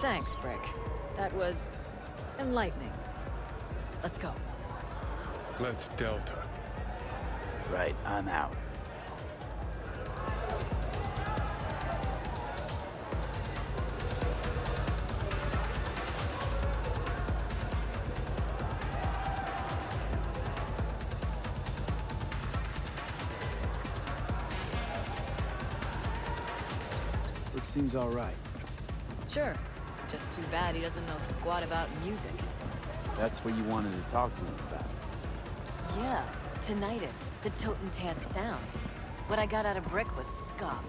Thanks, Brick. That was... enlightening. Let's go. Let's Delta. Right, I'm out. Looks seems all right. Sure. Just too bad he doesn't know squat about music. That's what you wanted to talk to him about. Yeah, tinnitus, the Totentanz sound. What I got out of Brick was scop.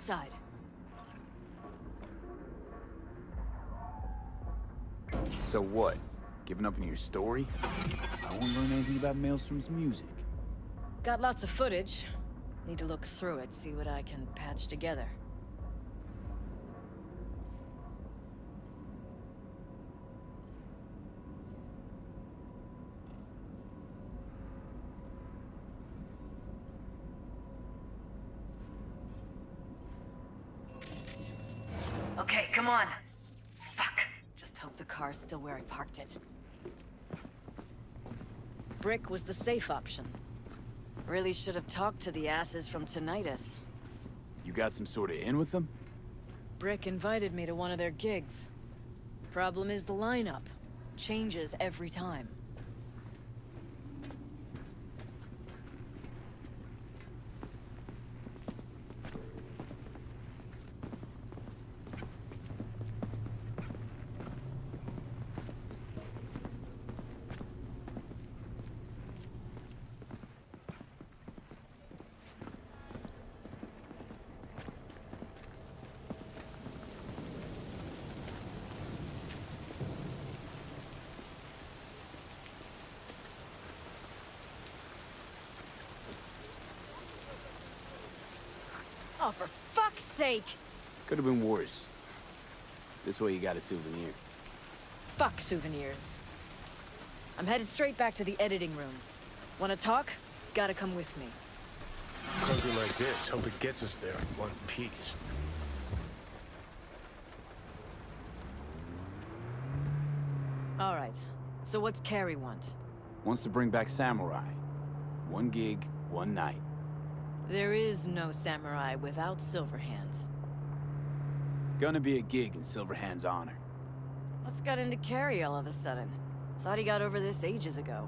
Outside. So what? Giving up on your story? I won't learn anything about Maelstrom's music. Got lots of footage. Need to look through it, see what I can patch together. Okay, come on. Fuck. Just hope the car's still where I parked it. Brick was the safe option. Really should have talked to the asses from Tinnitus. You got some sort of in with them? Brick invited me to one of their gigs. Problem is the lineup. Changes every time. Oh, for fuck's sake! Could have been worse. This way you got a souvenir. Fuck souvenirs. I'm headed straight back to the editing room. Wanna talk? Gotta come with me. Something like this. Hope it gets us there in one piece. Alright, so what's Kerry want? Wants to bring back Samurai. One gig, one night. There is no samurai without Silverhand. Gonna be a gig in Silverhand's honor. What's got into Kerry all of a sudden? Thought he got over this ages ago.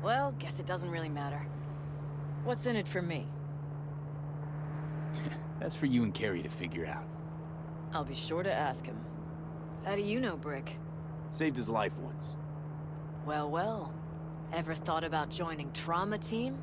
Well, guess it doesn't really matter. What's in it for me? That's for you and Kerry to figure out. I'll be sure to ask him. How do you know Brick? Saved his life once. Well, well. Ever thought about joining Trauma Team?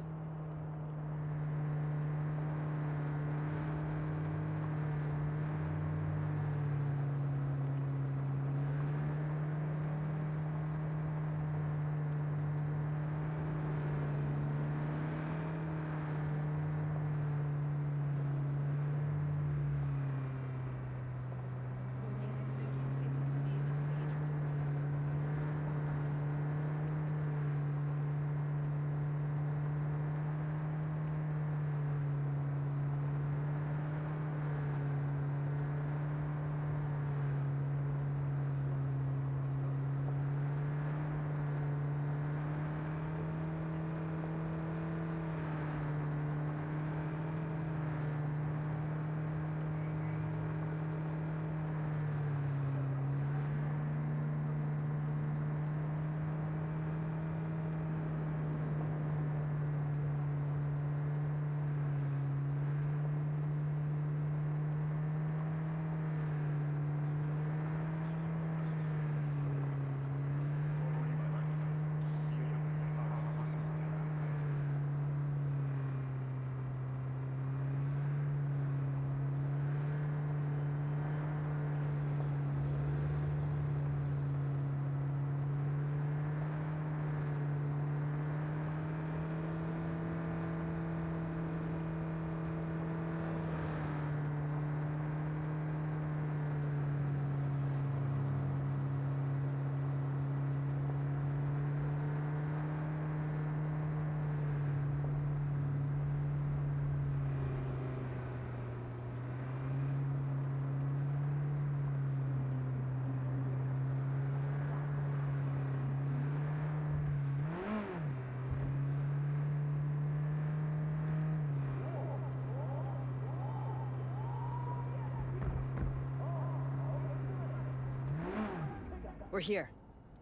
Here.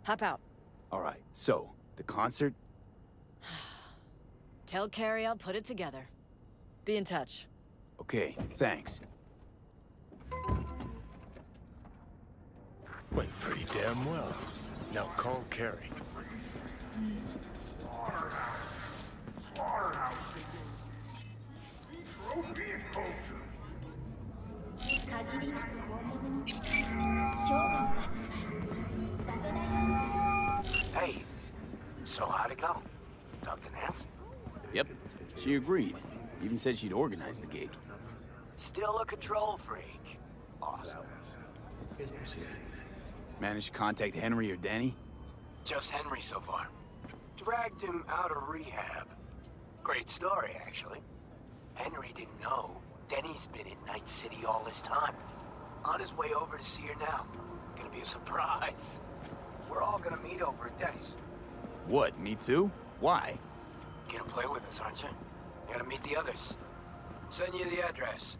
Hop out. All right, so, the concert? Tell Kerry I'll put it together. Be in touch. Okay, thanks. Went pretty damn well. Now call Kerry. Hey, she agreed. Even said she'd organize the gig. Still a control freak. Awesome. Managed to contact Henry or Denny? Just Henry so far. Dragged him out of rehab. Great story, actually. Henry didn't know. Denny's been in Night City all this time. On his way over to see her now. Gonna be a surprise. We're all gonna meet over at Denny's. What, me too? Why? Gonna play with us, aren't you? Gotta meet the others. Send you the address.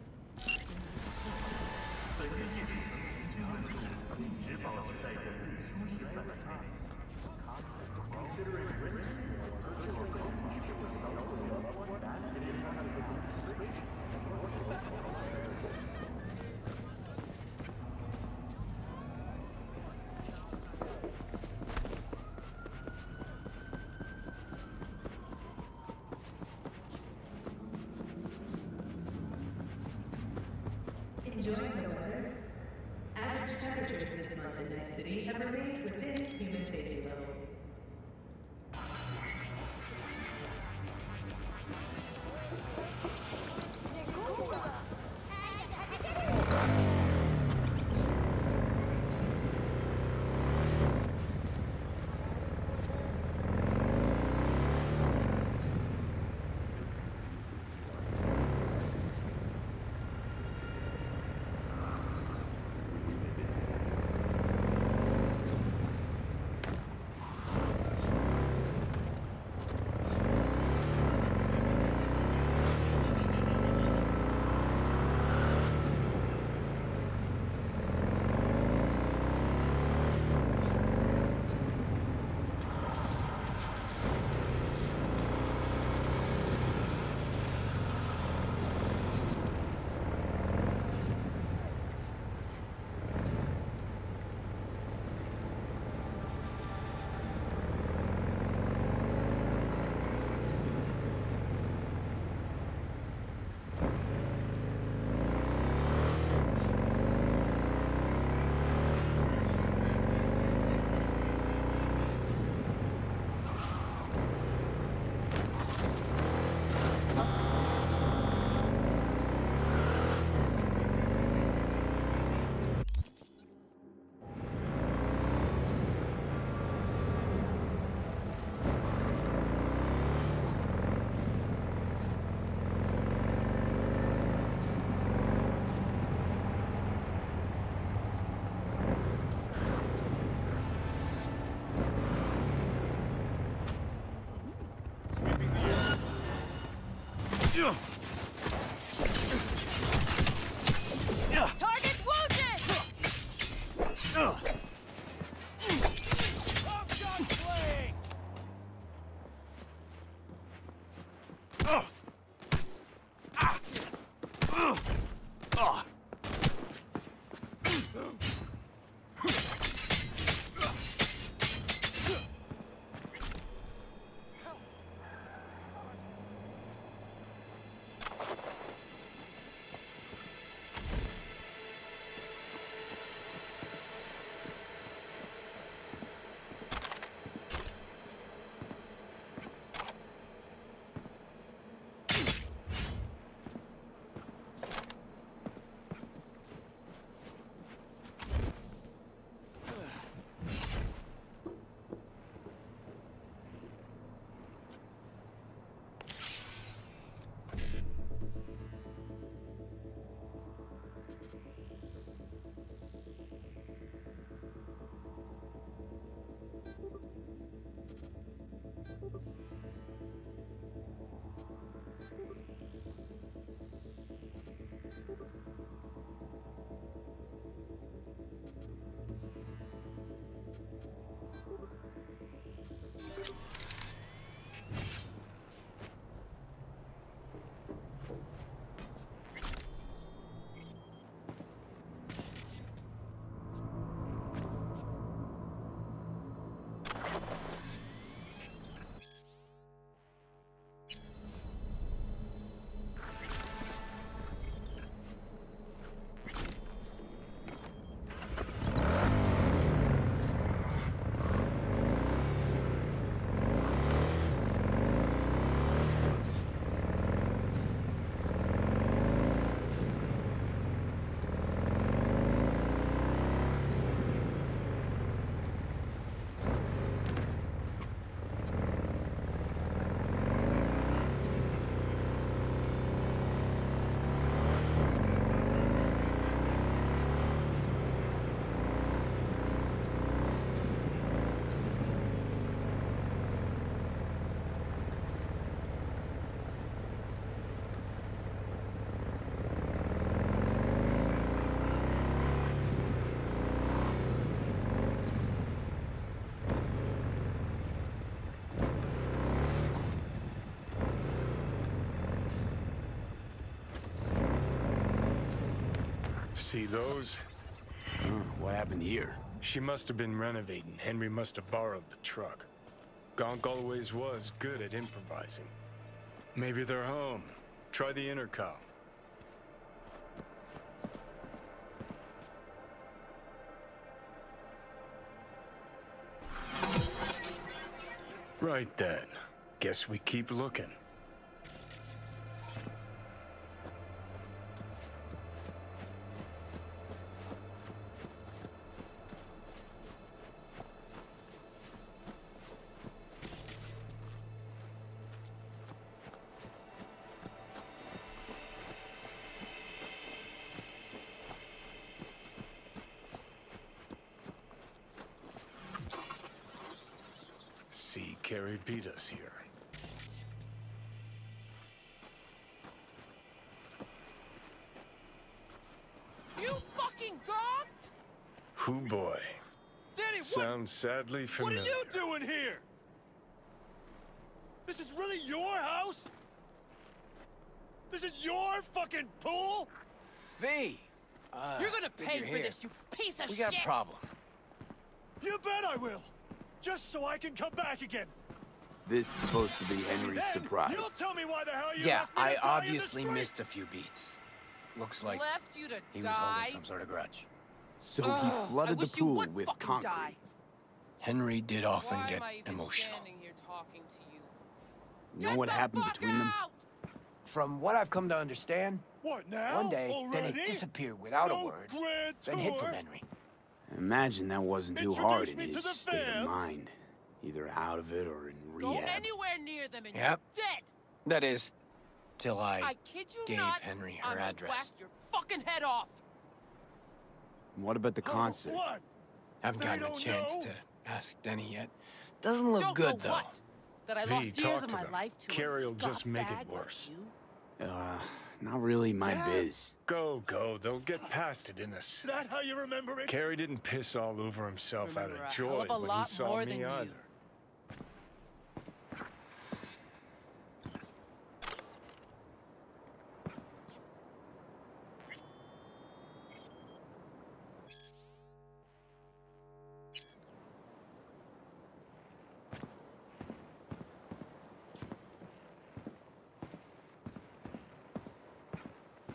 See those? Huh, what happened here? She must have been renovating. Henry must have borrowed the truck. Gonk always was good at improvising. Maybe they're home. Try the intercom. Right then. Guess we keep looking. Sounds sadly what are you doing here? This is really your house? This is your fucking pool? V! Uh, You're gonna pay you're for here. this, you piece of shit! We shit! got a problem. You bet I will. Just so I can come back again. This is supposed to be Henry's Then surprise. You'll tell me why the hell you Yeah, left me I to die in obviously missed a few beats. Looks like Left you to he was holding some sort of grudge. So Ugh, he flooded the pool with concrete. die. Henry did often get am I even emotional. standing here talking to you? You know Get what happened fuck between them? From what I've come to understand, What now? one day Already? it disappeared without no a word, then hid from? Henry. Imagine that wasn't too hard in to his state fam. of mind. Either out of it or in Go rehab. anywhere near them and Yep. you're dead! That is, till I, I kid you gave not, Henry her I'm gonna address. whack your fucking head off! What about the Oh, concert? What? haven't They gotten a chance know. to ask Denny yet. Doesn't look Don't good, know though. what? That I V, lost years talk of to my them. life to Kerry'll just make it worse. Uh, not really my Yeah. biz. Go, go. They'll get past it in a Is that how you remember it? Kerry didn't piss all over himself out of joy a when he lot saw more me than you. either.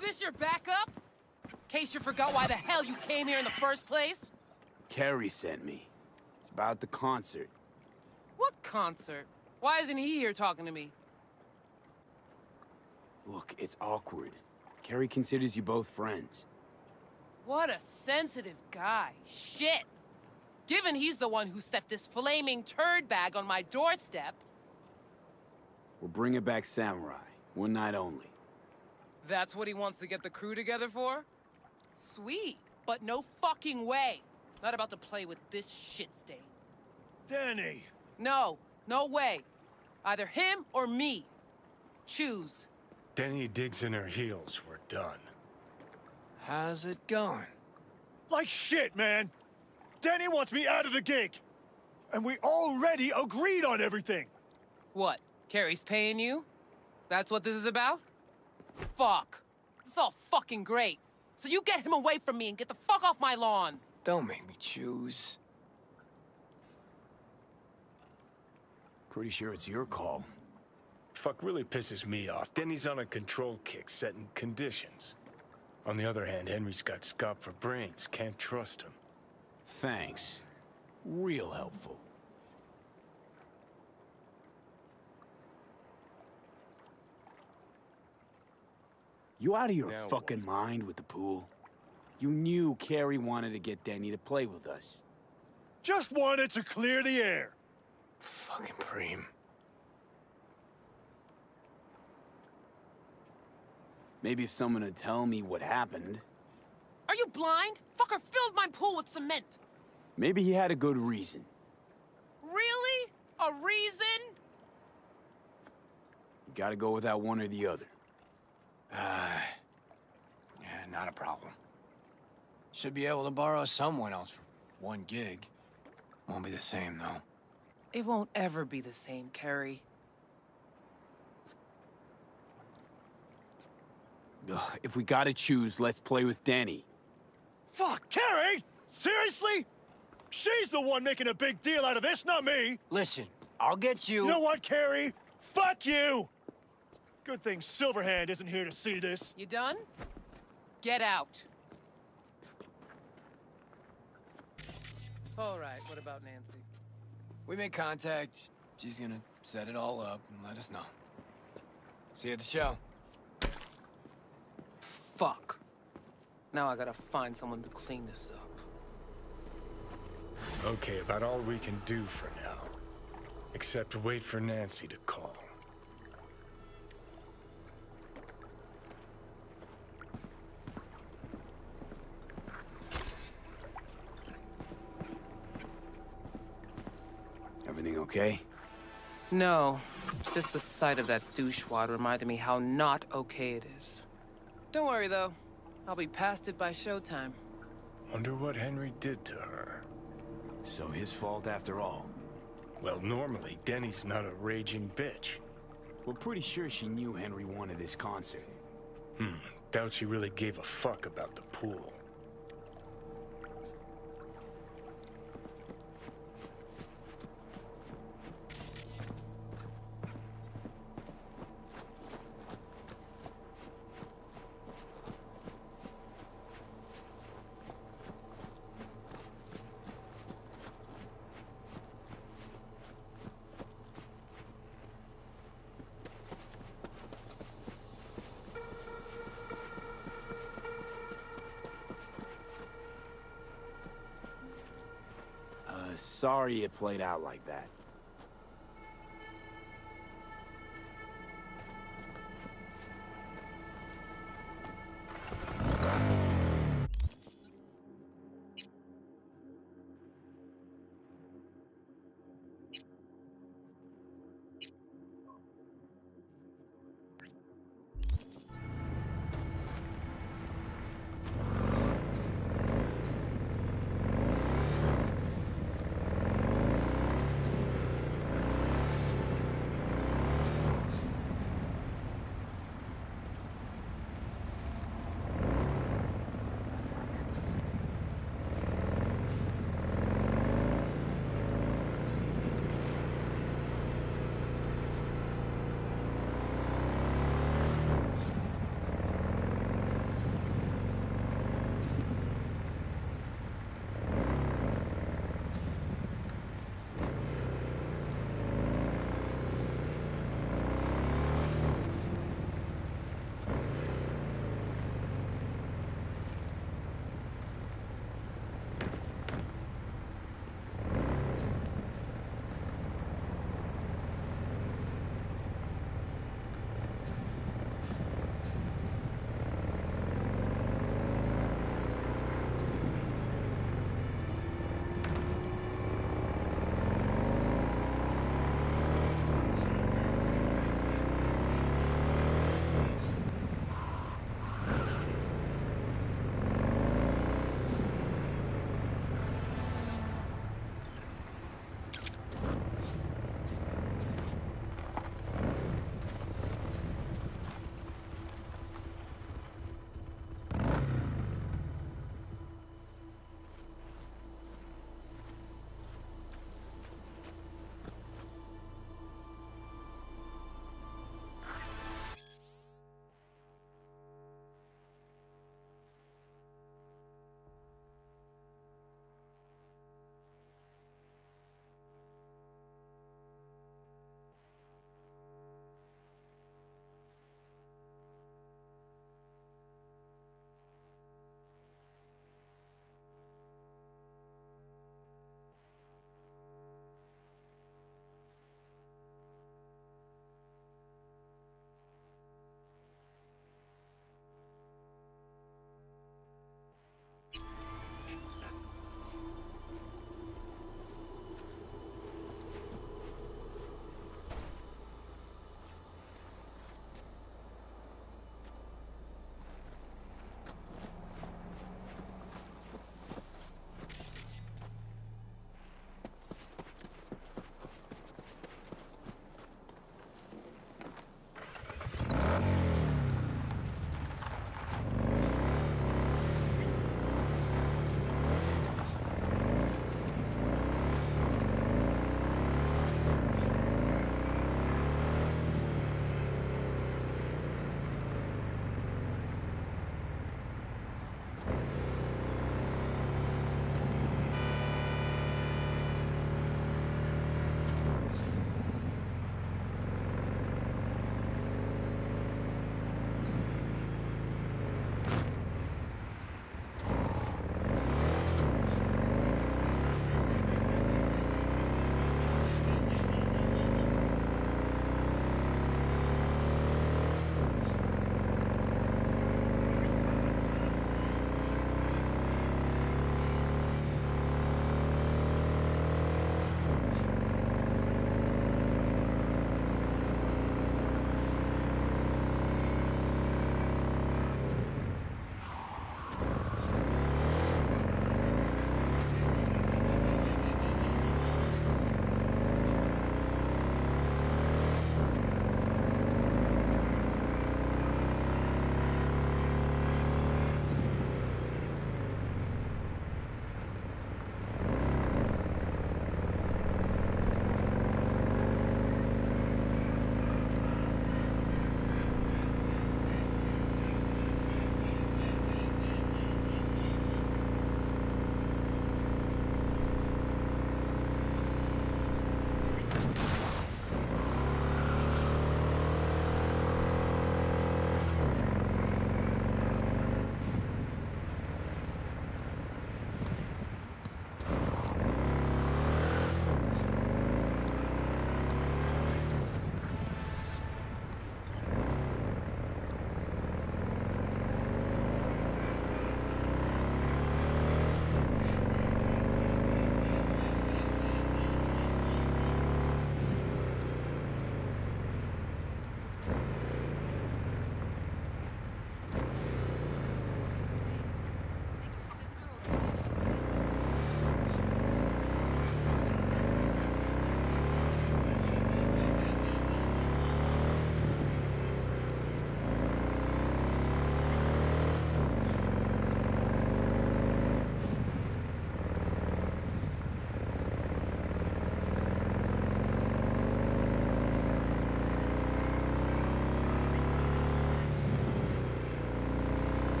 This your backup? In case you forgot why the hell you came here in the first place? Kerry sent me. It's about the concert. What concert? Why isn't he here talking to me? Look, it's awkward. Kerry considers you both friends. What a sensitive guy. Shit. Given he's the one who set this flaming turd bag on my doorstep, We're bringing back Samurai. One night only. that's what he wants to get the crew together for? Sweet, but no fucking way. Not about to play with this shit stain. Denny. No, no way. Either him or me. Choose. Denny digs in her heels. We're done. How's it going? Like shit, man. Denny wants me out of the gig. And we already agreed on everything. What? Kerry's paying you? That's what this is about? Fuck. This is all fucking great. So you get him away from me and get the fuck off my lawn. Don't make me choose. Pretty sure it's your call. Fuck really pisses me off. Denny's on a control kick, setting conditions. On the other hand, Henry's got scop for brains. Can't trust him. Thanks. Real helpful. You out of your Now fucking mind with the pool? You knew Kerry wanted to get Denny to play with us. Just wanted to clear the air. Fucking Preem. Maybe if someone would tell me what happened, Are you blind? Fucker filled my pool with cement. maybe he had a good reason. Really? A reason? You gotta go with that one or the other. Uh, yeah, not a problem. Should be able to borrow someone else for one gig. Won't be the same, though. It won't ever be the same, Kerry. Ugh, if we gotta choose, let's play with Denny. Fuck, Kerry! Seriously? She's the one making a big deal out of this, not me! Listen, I'll get you. You know what, Kerry? Fuck you! Good thing Silverhand isn't here to see this. You done? Get out. All right, what about Nancy? We made contact. She's gonna set it all up and let us know. See you at the show. Fuck. Now I gotta find someone to clean this up. Okay, about all we can do for now. Except wait for Nancy to call. Everything okay? No, just the sight of that douchewad reminded me how not okay it is. Don't worry though, I'll be past it by showtime. Wonder what Henry did to her. So his fault after all. Well, normally, Denny's not a raging bitch. We're pretty sure she knew Henry wanted this concert. Hmm, doubt she really gave a fuck about the pool. Uh, sorry it played out like that.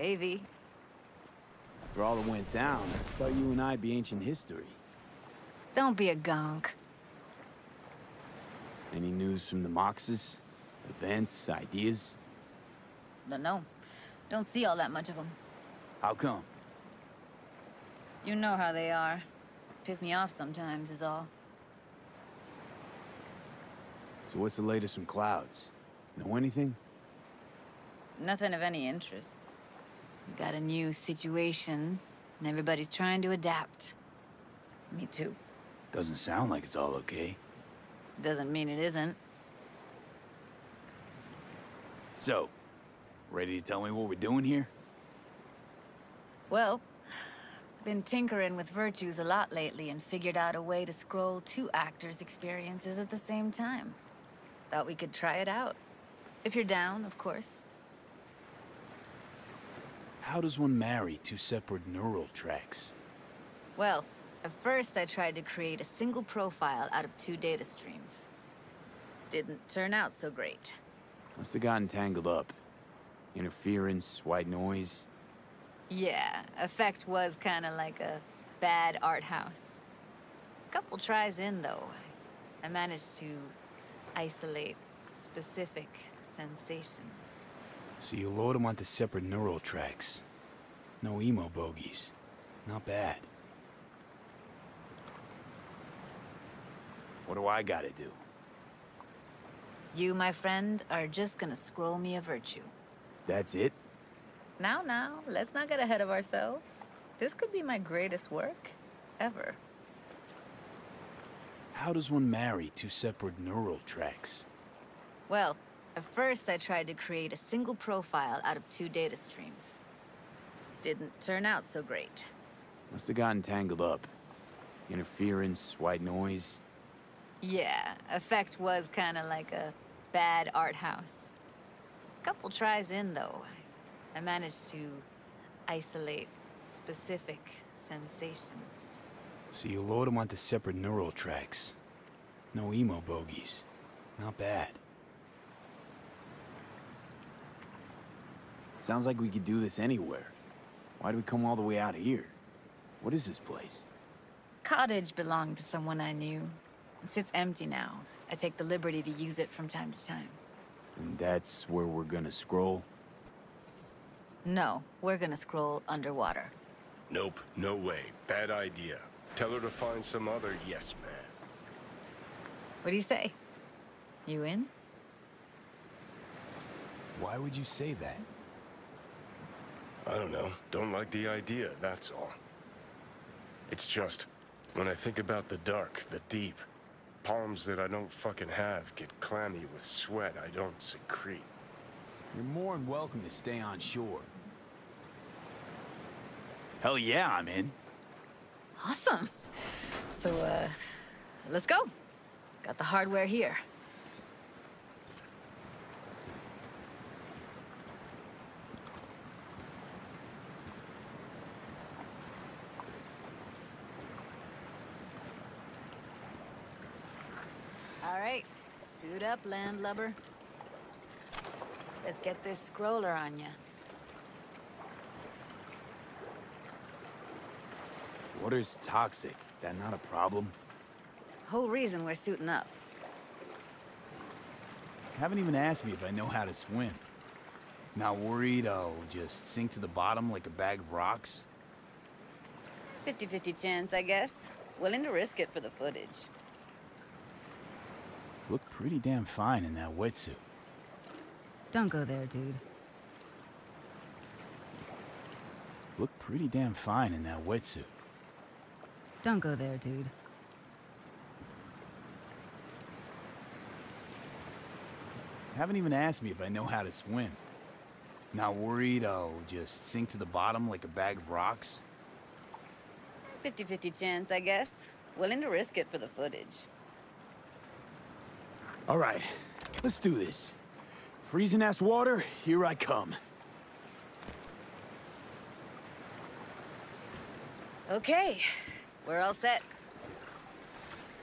Hey, V. After all that went down, I thought you and I'd be ancient history. Don't be a gonk. Any news from the Moxes? Events, ideas? No, no. Don't see all that much of them. How come? You know how they are. Piss me off sometimes, is all. So what's the latest from Clouds? Know anything? Nothing of any interest. We got a new situation, and everybody's trying to adapt. Me too. Doesn't sound like it's all okay. Doesn't mean it isn't. So, ready to tell me what we're doing here? Well, been tinkering with virtues a lot lately and figured out a way to scroll two actors' experiences at the same time. Thought we could try it out. If you're down, of course. How does one marry two separate neural tracks? Well, at first I tried to create a single profile out of two data streams. Didn't turn out so great. Must have gotten tangled up. Interference, white noise. Yeah, effect was kinda like a bad art house. Couple tries in, though, I managed to isolate specific sensations. So you load them onto separate neural tracks. No emo bogies. Not bad. What do I gotta do? You, my friend, are just gonna scroll me a virtue. That's it? Now, now, let's not get ahead of ourselves. This could be my greatest work ever. How does one marry two separate neural tracks? Well, at first I tried to create a single profile out of two data streams. Didn't turn out so great. Must have gotten tangled up. Interference, white noise. Yeah, effect was kinda like a bad art house. Couple tries in, though, I managed to isolate specific sensations. So you load them onto separate neural tracks. No emo bogies. Not bad. Sounds like we could do this anywhere. Why'd we come all the way out here? What is this place? Cottage belonged to someone I knew. It sits empty now. I take the liberty to use it from time to time. And that's where we're gonna scroll? No, we're gonna scroll underwater. Nope, no way. Bad idea. Tell her to find some other yes man. What do you say? You in? Why would you say that? I don't know. Don't like the idea, that's all. It's just, when I think about the dark, the deep, palms that I don't fucking have get clammy with sweat I don't secrete. You're more than welcome to stay on shore. Hell yeah, I'm in. Awesome. So, uh, let's go. Got the hardware here. All right, suit up, landlubber. Let's get this scroller on ya. Water's toxic. That not a problem? Whole reason we're suiting up. Haven't even asked me if I know how to swim. Not worried I'll just sink to the bottom like a bag of rocks? 50-50 chance, I guess. Willing to risk it for the footage. Look pretty damn fine in that wetsuit. Don't go there, dude. Look pretty damn fine in that wetsuit. Don't go there, dude. Haven't even asked me if I know how to swim. Not worried I'll just sink to the bottom like a bag of rocks? 50-50 chance, I guess. Willing to risk it for the footage. All right, let's do this. Freezing ass water, here I come. Okay, we're all set.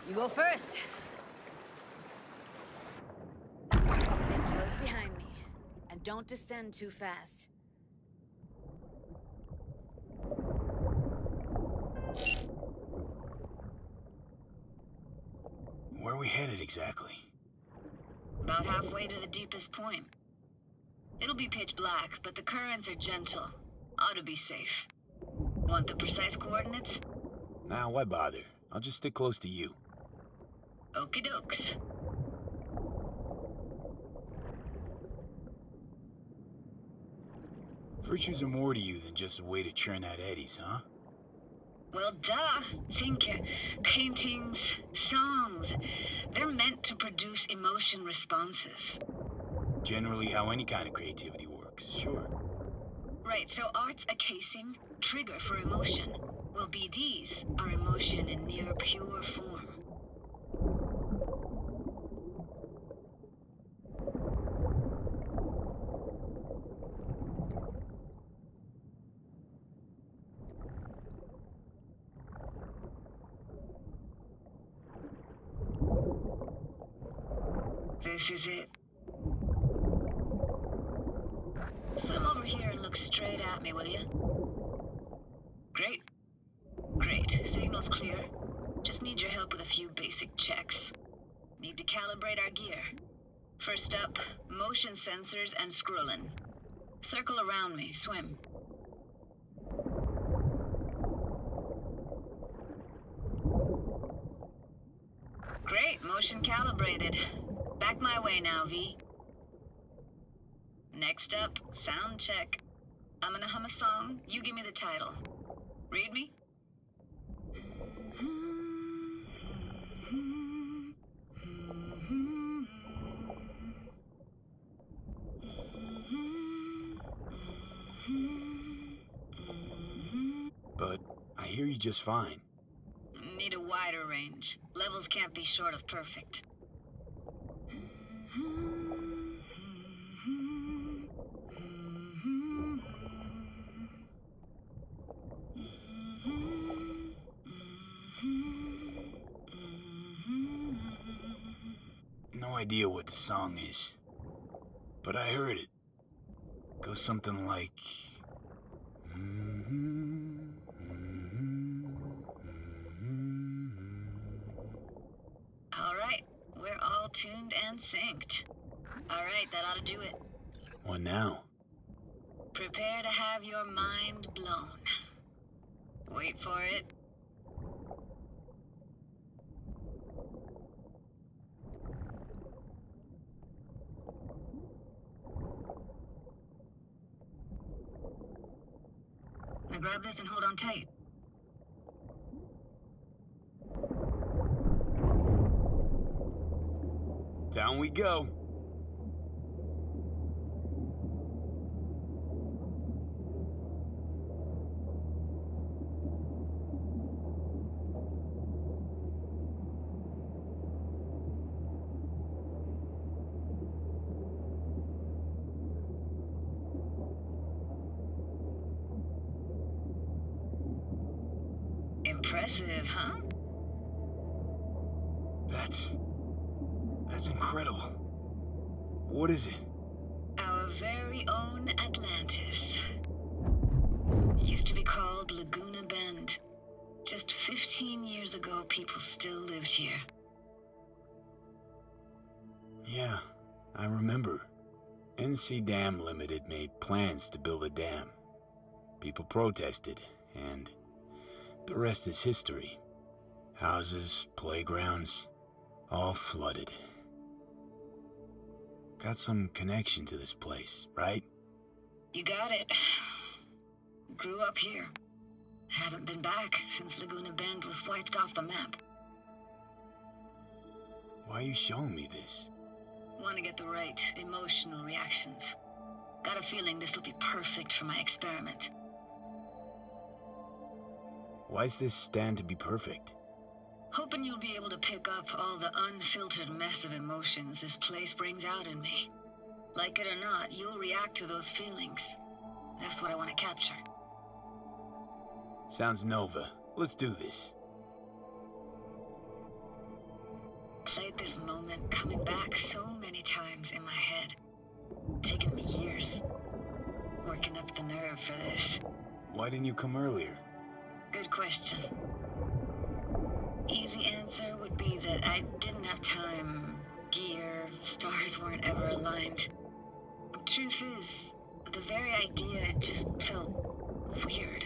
You go first. Stay close behind me, and don't descend too fast. Where are we headed exactly? About halfway to the deepest point. It'll be pitch black, but the currents are gentle. Ought to be safe. Want the precise coordinates? Nah, why bother? I'll just stick close to you. Okie dokes. Virtues are more to you than just a way to churn out eddies, huh? Well, duh. Think paintings, songs. They're meant to produce emotion responses. Generally how any kind of creativity works, sure. Right, so art's a casing, trigger for emotion. Well, BDs are emotion in near pure form. This is it. Swim over here and look straight at me, will you? Great. Great. Signal's clear. Just need your help with a few basic checks. Need to calibrate our gear. First up, motion sensors and scrolling. Circle around me. Swim. Great. Motion calibrated. Back my way now, V. Next up, sound check. I'm gonna hum a song. You give me the title. Read me? But I hear you just fine. Need a wider range. Levels can't be short of perfect. Idea what the song is. But I heard it. go something like. All right, we're all tuned and synced. All right, that ought to do it. What now? Prepare to have your mind blown. Wait for it. Grab this and hold on tight. Down we go. Impressive, huh? That's. That's incredible. What is it? Our very own Atlantis. Used to be called Laguna Bend. Just 15 years ago, people still lived here. Yeah, I remember. NC Dam Limited made plans to build a dam. People protested, and the rest is history. Houses, playgrounds, all flooded. Got some connection to this place, right? You got it. Grew up here. Haven't been back since Laguna Bend was wiped off the map. Why are you showing me this? Want to get the right emotional reactions. Got a feeling this will be perfect for my experiment. Why's this stand to be perfect? Hoping you'll be able to pick up all the unfiltered mess of emotions this place brings out in me. Like it or not, you'll react to those feelings. That's what I want to capture. Sounds Nova. Let's do this. Played this moment coming back so many times in my head. Taken me years. Working up the nerve for this. Why didn't you come earlier? Question. Easy answer would be that I didn't have time, gear, stars weren't ever aligned. Truth is, the very idea just felt weird.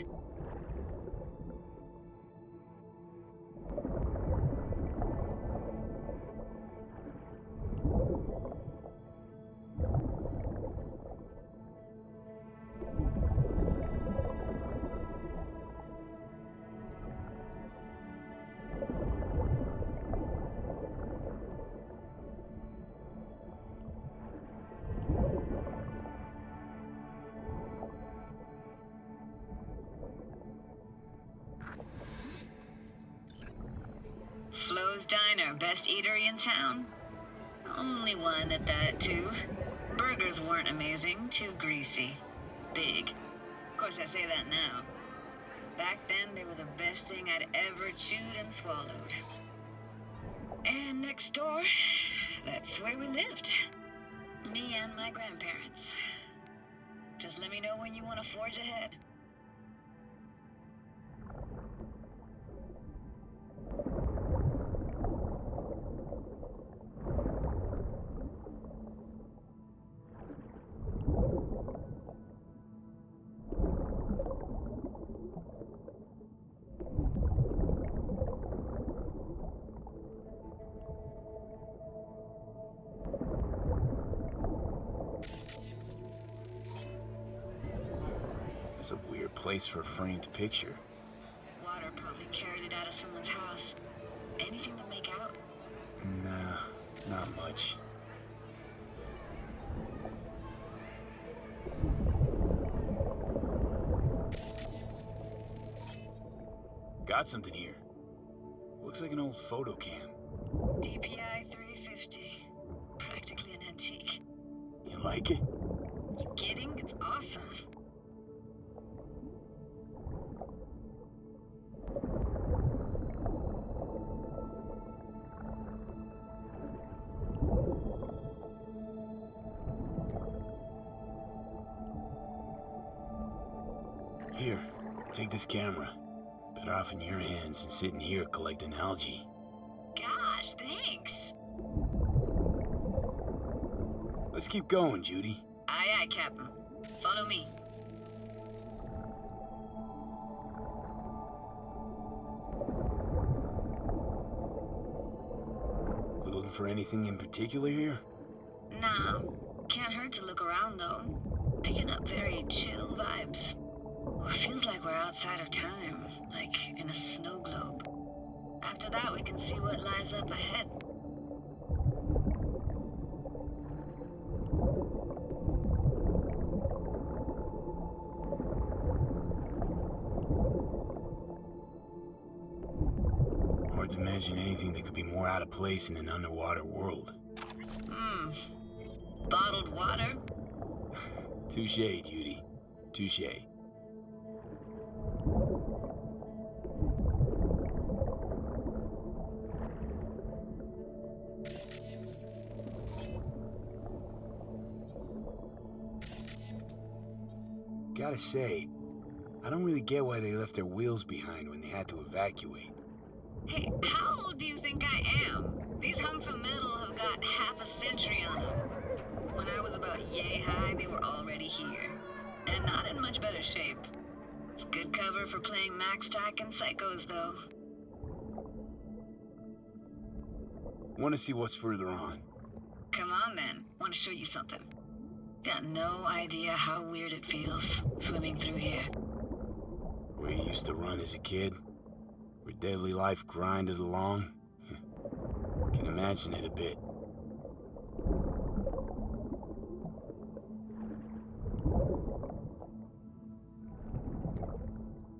In town? Only one at that, too. Burgers weren't amazing, too greasy. Big. Of course, I say that now. Back then, they were the best thing I'd ever chewed and swallowed. And next door, that's where we lived. Me and my grandparents. Just let me know when you want to forge ahead. Place for a framed picture. Water probably carried it out of someone's house. Anything to make out? Nah, not much. Got something here. Looks like an old photo cam. DPI 350. Practically an antique. You like it? You kidding? It's awesome. Camera. Better off in your hands than sitting here collecting algae. Gosh, thanks. Let's keep going, Judy. Aye, aye, Captain. Follow me. We looking for anything in particular here? Nah, can't hurt to look around though. Picking up very chill vibes. Feels like we're outside of time, like in a snow globe. After that, we can see what lies up ahead. Hard to imagine anything that could be more out of place in an underwater world. Hmm. Bottled water? Touche, Judy. Touche. Gotta say, I don't really get why they left their wheels behind when they had to evacuate. Hey, how old do you think I am? These hunks of metal have got half a century on them. When I was about yay high, they were already here. And not in much better shape. It's good cover for playing MaxTac and Psychos, though. Want to see what's further on? Come on then. Want to show you something. Got no idea how weird it feels swimming through here. Where you used to run as a kid? Where daily life grinded along? Can imagine it a bit.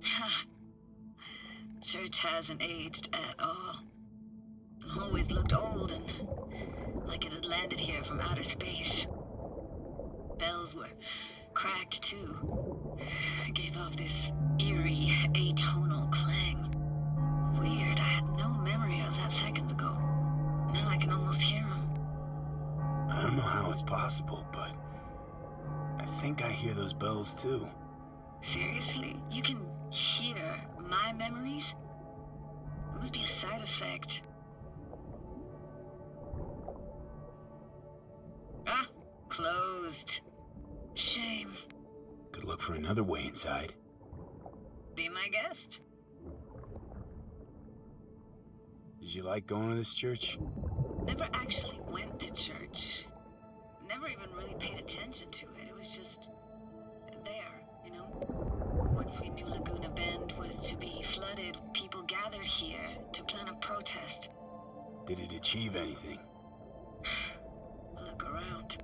Church hasn't aged at all. Always looked old and like it had landed here from outer space bells were cracked too. Gave off this eerie, atonal clang. Weird, I had no memory of that seconds ago. Now I can almost hear them. I don't know how it's possible, but... I think I hear those bells too. Seriously? You can hear my memories? It must be a side effect. Ah, closed. Shame. Could look for another way inside. Be my guest. Did you like going to this church? Never actually went to church. Never even really paid attention to it. It was just there, you know? Once we knew Laguna Bend was to be flooded, people gathered here to plan a protest. Did it achieve anything? Look around.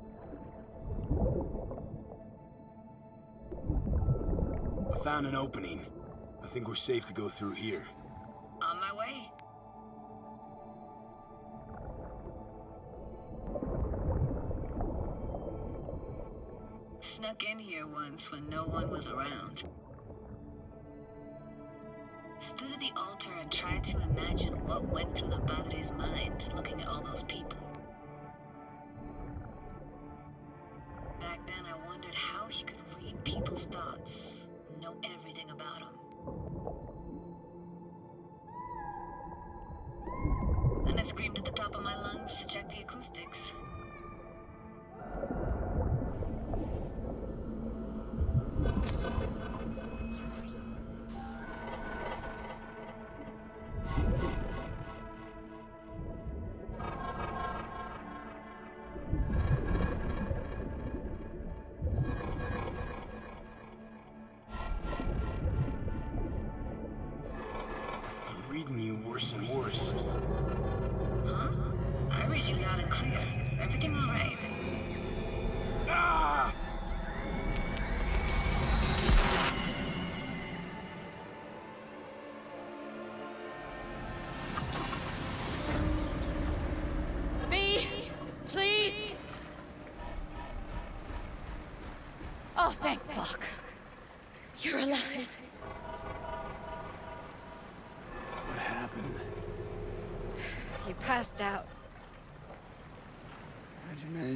Found an opening. I think we're safe to go through here. On my way. Snuck in here once when no one was around. Stood at the altar and tried to imagine what went through the padre's mind looking at all those people.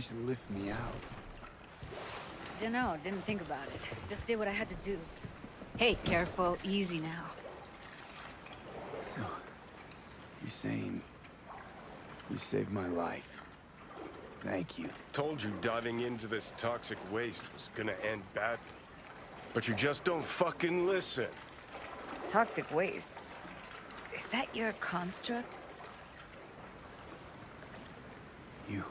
How'd you manage to lift me out? Dunno, didn't think about it. Just did what I had to do. Hey, careful, easy now. So, you're saying you saved my life. Thank you. Told you diving into this toxic waste was gonna end badly. But you just don't fucking listen. Toxic waste. Is that your construct? You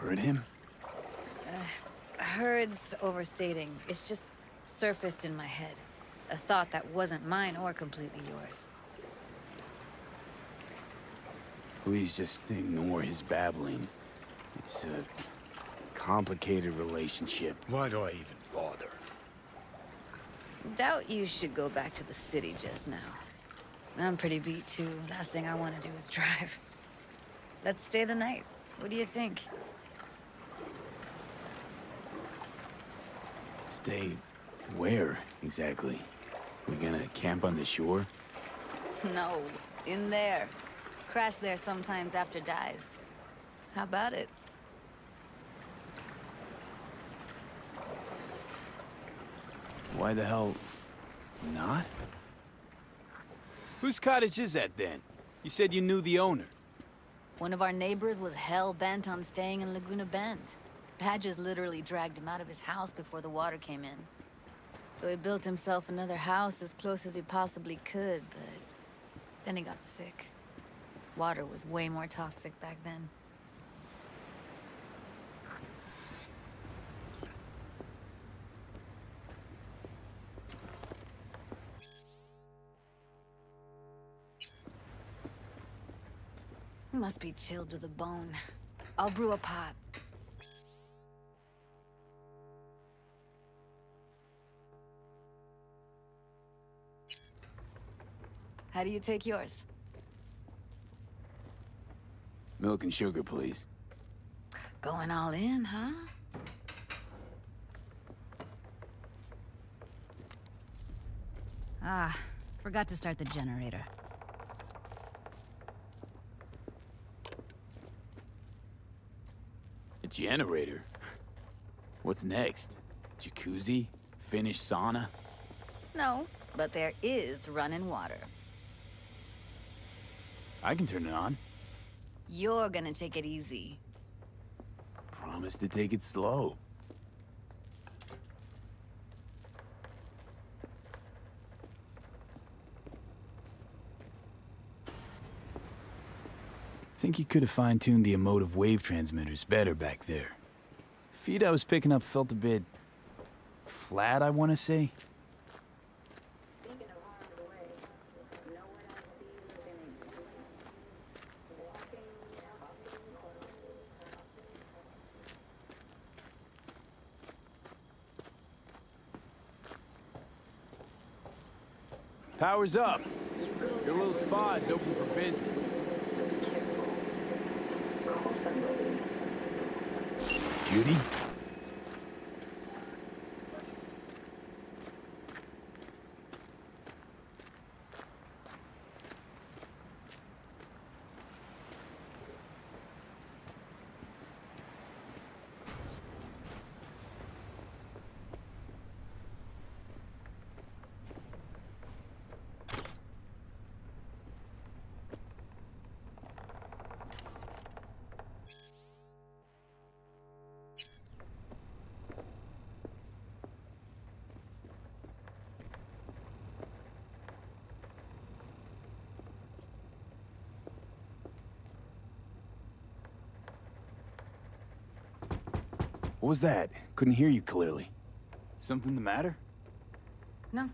heard him? Uh, heard's overstating. It's just surfaced in my head. A thought that wasn't mine or completely yours. Please just ignore his babbling. It's a complicated relationship. Why do I even bother? Doubt you should go back to the city just now. I'm pretty beat too. Last thing I want to do is drive. Let's stay the night. What do you think? Stay where exactly? We gonna camp on the shore? No, in there. Crash there sometimes after dives. How about it? Why the hell not? Whose cottage is that then? You said you knew the owner. One of our neighbors was hell bent on staying in Laguna Bend. Badges literally dragged him out of his house before the water came in. So he built himself another house as close as he possibly could, but then he got sick. Water was way more toxic back then. Must be chilled to the bone. I'll brew a pot. How do you take yours? Milk and sugar, please. Going all in, huh? Ah, forgot to start the generator. A generator? What's next? Jacuzzi? Finnish sauna? No, but there is running water. I can turn it on. You're gonna take it easy. Promise to take it slow. Think you could have fine-tuned the emotive wave transmitters better back there. Feed I was picking up felt a bit... flat, I want to say. Power's up. Your little spa is open for business. Judy? Was that? Couldn't hear you clearly. Something the matter? No,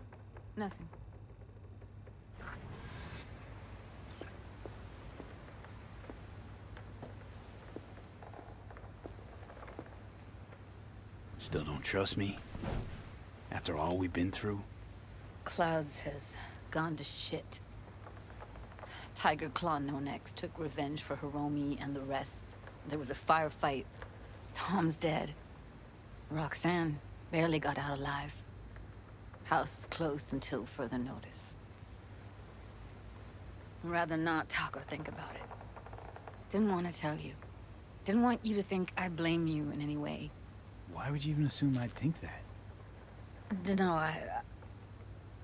nothing. Still don't trust me? After all we've been through? Clouds has gone to shit. Tyger Claw No Next took revenge for Hiromi and the rest. There was a firefight. Tom's dead. Roxanne barely got out alive. House is closed until further notice. I'd rather not talk or think about it. Didn't want to tell you. Didn't want you to think I blame you in any way. Why would you even assume I'd think that? Dunno, I...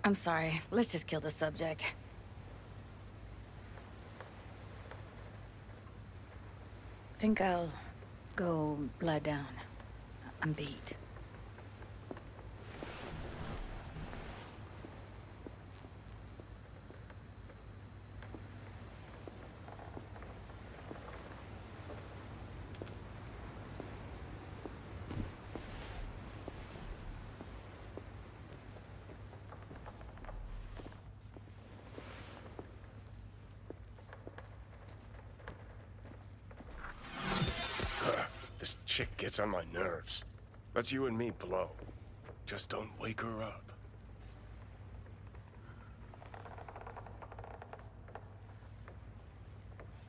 I'm sorry. Let's just kill the subject. Think I'll go lie down. I'm beat. This chick gets on my nerves. Let's you and me blow. Just don't wake her up.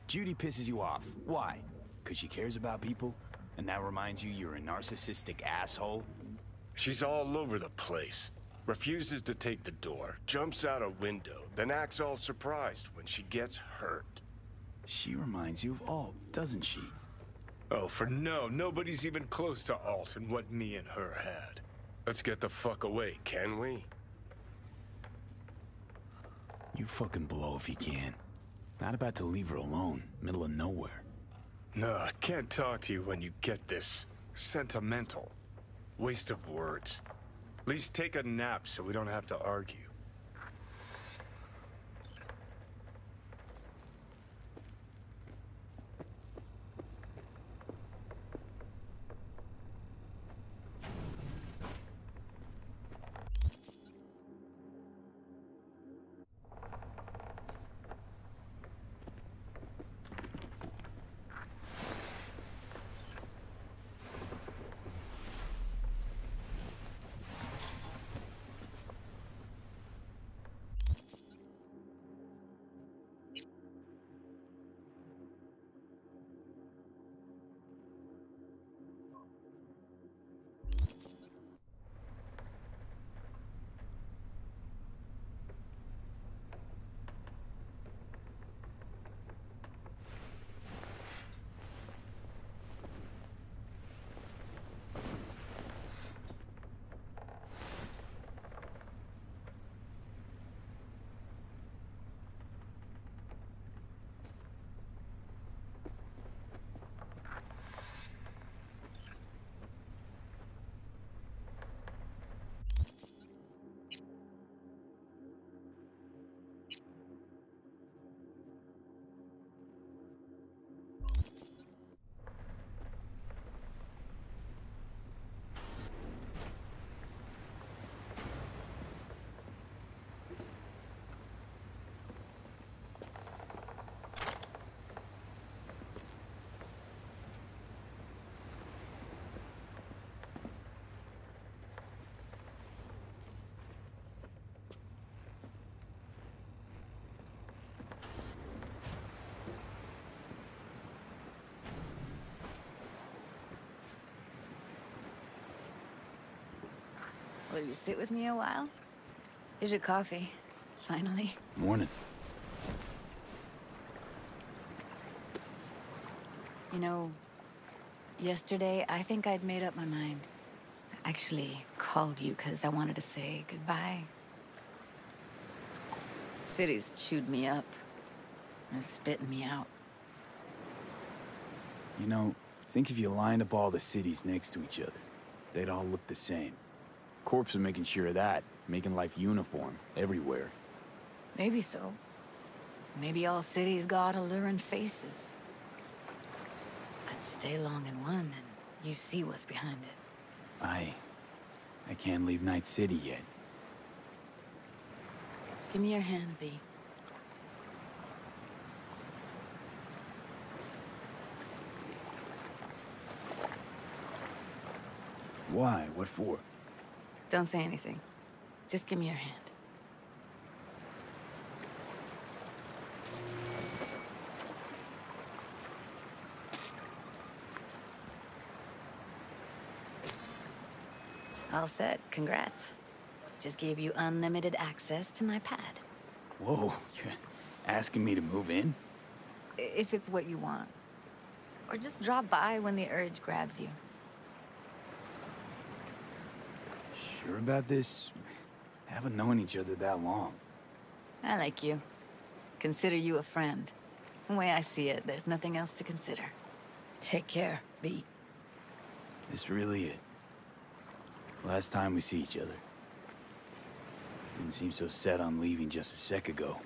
Judy pisses you off. Why? Because she cares about people? And that reminds you you're a narcissistic asshole? She's Alt over the place. Refuses to take the door, jumps out a window, then acts all surprised when she gets hurt. She reminds you of all, doesn't she? Oh, for no, nobody's even close to Alt and what me and her had. Let's get the fuck away, can we? You fucking blow if you can. Not about to leave her alone, middle of nowhere. No, I can't talk to you when you get this sentimental. Waste of words. At least take a nap so we don't have to argue. Will you sit with me a while? Here's your coffee. Finally. Morning. You know, yesterday I think I'd made up my mind. I actually called you because I wanted to say goodbye. City's chewed me up. And spitting me out. You know, think if you lined up all the cities next to each other, they'd all look the same. Corps are making sure of that, making life uniform everywhere. Maybe so. Maybe all cities got alluring faces. I'd stay long in one, and you see what's behind it. I... I can't leave Night City yet. Give me your hand, V. Why? What for? Don't say anything. Just give me your hand. All set. Congrats. Just gave you unlimited access to my pad. Whoa, you're asking me to move in? If it's what you want. Or just drop by when the urge grabs you. Sure about this? Haven't known each other that long. I like you. Consider you a friend. The way I see it, there's nothing else to consider. Take care, V. This really it. Last time we see each other. Didn't seem so set on leaving just a sec ago.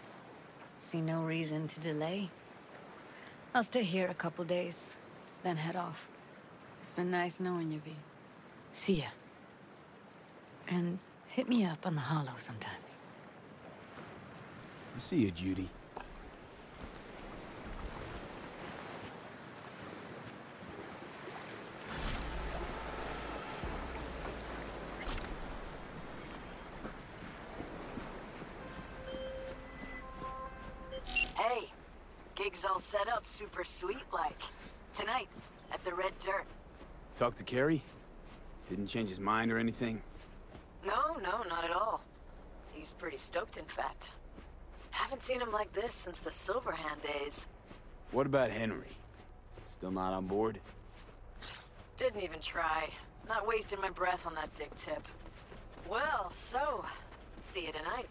See no reason to delay. I'll stay here a couple days, then head off. It's been nice knowing you, V. See ya. And hit me up on the holo sometimes. I See you, Judy. Hey, gig's all set up super sweet like. Tonight, at the Red Dirt. Talk to Kerry? Didn't change his mind or anything? No, no, not at all. He's pretty stoked, in fact. Haven't seen him like this since the Silverhand days. What about Henry? Still not on board? Didn't even try. Not wasting my breath on that dick tip. Well, so, see you tonight.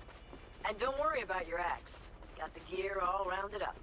And don't worry about your axe. Got the gear all rounded up.